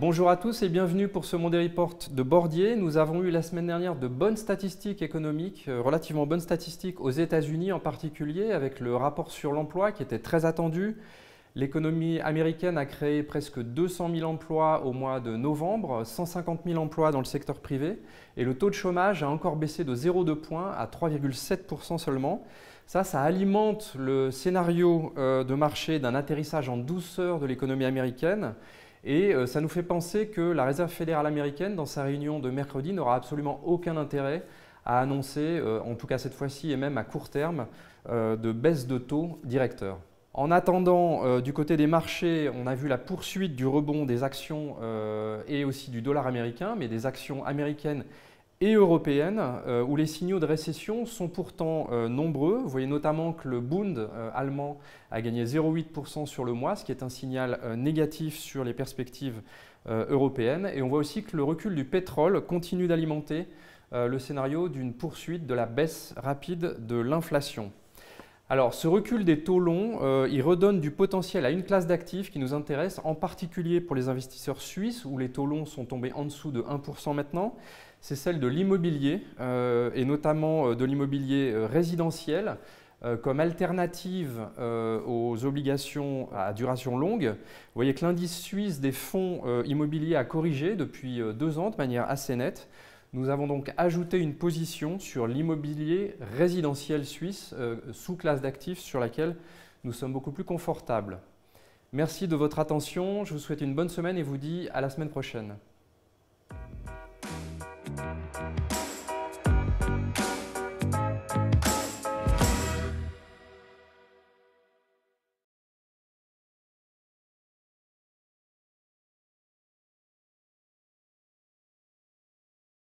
Bonjour à tous et bienvenue pour ce Monday Report de Bordier. Nous avons eu la semaine dernière de bonnes statistiques économiques, euh, relativement bonnes statistiques aux États-Unis en particulier, avec le rapport sur l'emploi qui était très attendu. L'économie américaine a créé presque 200 000 emplois au mois de novembre, 150 000 emplois dans le secteur privé, et le taux de chômage a encore baissé de 0,2 points à 3,7% seulement. Ça, ça alimente le scénario euh, de marché d'un atterrissage en douceur de l'économie américaine et euh, ça nous fait penser que la Réserve fédérale américaine, dans sa réunion de mercredi, n'aura absolument aucun intérêt à annoncer, euh, en tout cas cette fois-ci et même à court terme, euh, de baisse de taux directeur. En attendant, du côté des marchés, on a vu la poursuite du rebond des actions et aussi du dollar américain, mais des actions américaines et européenne, euh, où les signaux de récession sont pourtant euh, nombreux. Vous voyez notamment que le Bund euh, allemand a gagné 0,8% sur le mois, ce qui est un signal négatif sur les perspectives européennes. Et on voit aussi que le recul du pétrole continue d'alimenter le scénario d'une poursuite de la baisse rapide de l'inflation. Alors, ce recul des taux longs, il redonne du potentiel à une classe d'actifs qui nous intéresse, en particulier pour les investisseurs suisses, où les taux longs sont tombés en dessous de 1% maintenant c'est celle de l'immobilier, euh, et notamment euh, de l'immobilier euh, résidentiel, comme alternative aux obligations à duration longue. Vous voyez que l'indice suisse des fonds immobiliers a corrigé depuis deux ans de manière assez nette. Nous avons donc ajouté une position sur l'immobilier résidentiel suisse, sous classe d'actifs sur laquelle nous sommes beaucoup plus confortables. Merci de votre attention, je vous souhaite une bonne semaine et vous dis à la semaine prochaine.